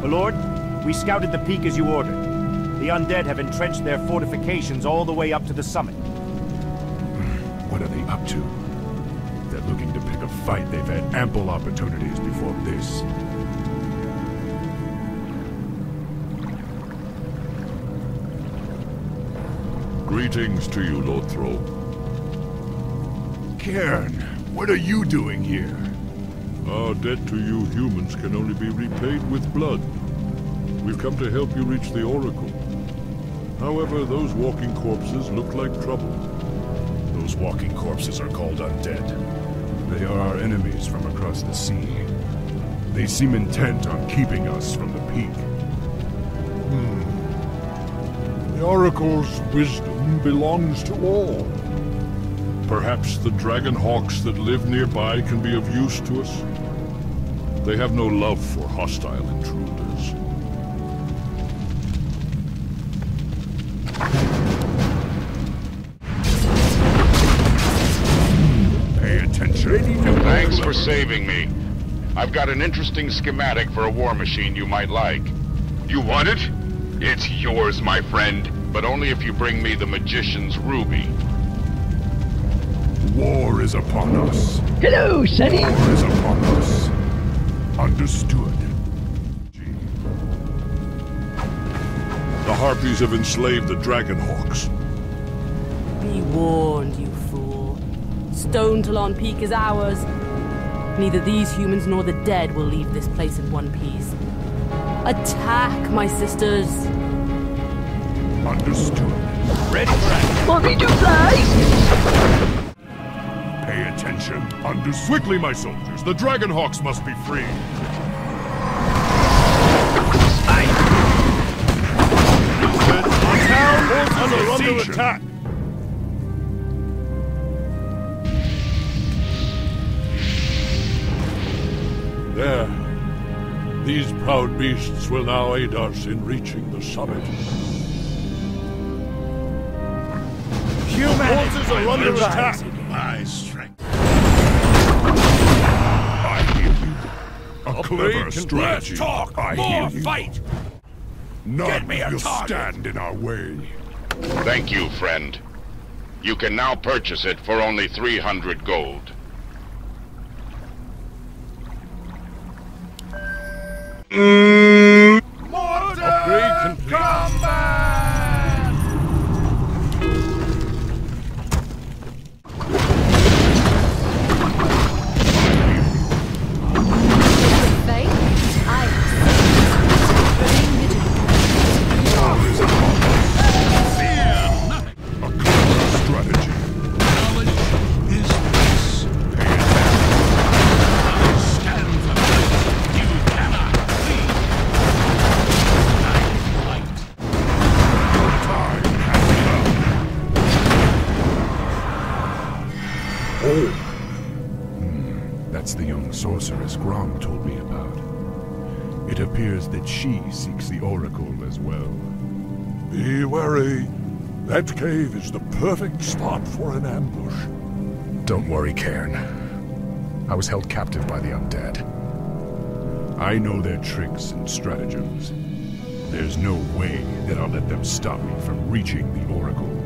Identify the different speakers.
Speaker 1: My lord, we scouted the peak as you ordered. The undead have entrenched their fortifications all the way up to the summit.
Speaker 2: What are they up to? They're looking to pick a fight. They've had ample opportunities before this.
Speaker 3: Greetings to you, Lord Thrall.
Speaker 2: Cairn, what are you doing here?
Speaker 3: Our debt to you humans can only be repaid with blood. We've come to help you reach the Oracle. However, those walking corpses look like trouble.
Speaker 2: Those walking corpses are called undead. They are our enemies from across the sea. They seem intent on keeping us from the peak. Hmm.
Speaker 3: The Oracle's wisdom belongs to all. Perhaps the dragon hawks that live nearby can be of use to us. They have no love for hostile intruders.
Speaker 2: Pay attention.
Speaker 4: Thanks for saving me. I've got an interesting schematic for a war machine you might like. You want it? It's yours, my friend, but only if you bring me the Magician's Ruby.
Speaker 2: War is upon us.
Speaker 5: Hello, Sonny.
Speaker 2: War is upon us. Understood.
Speaker 3: The Harpies have enslaved the dragon hawks.
Speaker 6: Be warned, you fool. Stone Talon Peak is ours. Neither these humans nor the dead will leave this place in one piece. Attack, my sisters!
Speaker 2: Understood.
Speaker 1: Ready for action.
Speaker 5: Want me to fly?
Speaker 2: Pay attention. Under quickly, my soldiers. The dragon hawks must be freed.
Speaker 1: Our town is under attack.
Speaker 3: There. These proud beasts will now aid us in reaching the summit.
Speaker 1: Human forces are under attack.
Speaker 2: My A clever strategy.
Speaker 7: talk,
Speaker 2: I
Speaker 7: more
Speaker 2: hear
Speaker 7: fight.
Speaker 2: None
Speaker 7: Get me a
Speaker 2: will
Speaker 7: target.
Speaker 2: stand in our way.
Speaker 4: Thank you, friend. You can now purchase it for only 300 gold.
Speaker 3: Upgrade
Speaker 2: That's the young sorceress Grom told me about. It appears that she seeks the Oracle as well.
Speaker 3: Be wary. That cave is the perfect spot for an ambush.
Speaker 8: Don't worry, Cairn. I was held captive by the undead.
Speaker 2: I know their tricks and stratagems. There's no way that I'll let them stop me from reaching the Oracle.